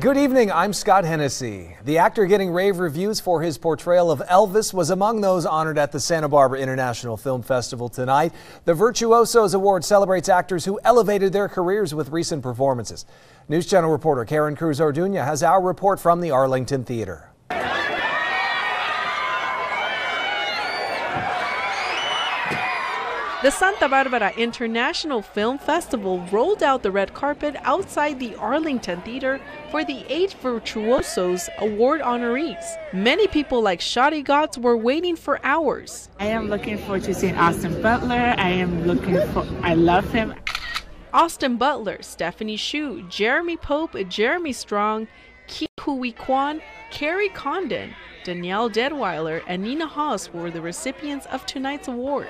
Good evening, I'm Scott Hennessy. The actor getting rave reviews for his portrayal of Elvis was among those honored at the Santa Barbara International Film Festival tonight. The Virtuosos Award celebrates actors who elevated their careers with recent performances. News Channel reporter Karen Cruz Orduña has our report from the Arlington Theater. The Santa Barbara International Film Festival rolled out the red carpet outside the Arlington Theater for the eight Virtuosos Award honorees. Many people like Shotty Gotts were waiting for hours. I am looking forward to seeing Austin Butler. I am looking for, I love him. Austin Butler, Stephanie Hsu, Jeremy Pope, Jeremy Strong, Ke Huy Quan, Kerry Condon, Danielle Deadwyler, and Nina Hoss were the recipients of tonight's award.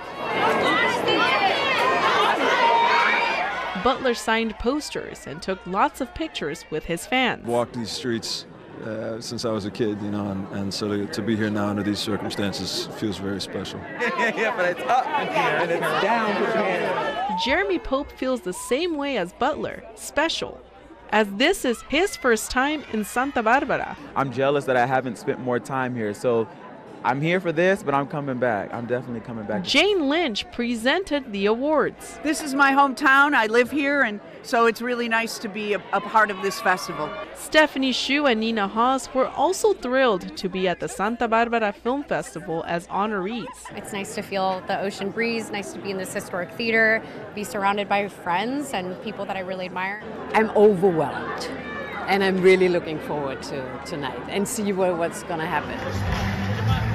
Butler signed posters and took lots of pictures with his fans. Walked these streets uh, since I was a kid, you know, and, and so to, to, be here now under these circumstances feels very special. yeah, but it's up and it's down. Jeremy Pope feels the same way as Butler, special as this is his first time in Santa Barbara. I'm jealous that I haven't spent more time here. So I'm here for this, but I'm coming back. I'm definitely coming back. Jane Lynch presented the awards. This is my hometown. I live here, and so it's really nice to be a, a part of this festival. Stephanie Hsu and Nina Hoss were also thrilled to be at the Santa Barbara Film Festival as honorees. It's nice to feel the ocean breeze, nice to be in this historic theater, be surrounded by friends and people that I really admire. I'm overwhelmed and I'm really looking forward to tonight and see what's going to happen.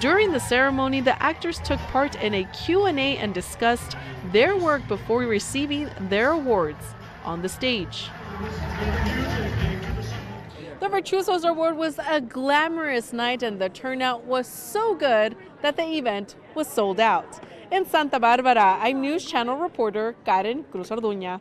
During the ceremony, the actors took part in a Q&A and discussed their work before receiving their awards on the stage. The Virtuosos Award was a glamorous night and the turnout was so good that the event was sold out. In Santa Barbara, I'm News Channel reporter Karen Cruz Orduña.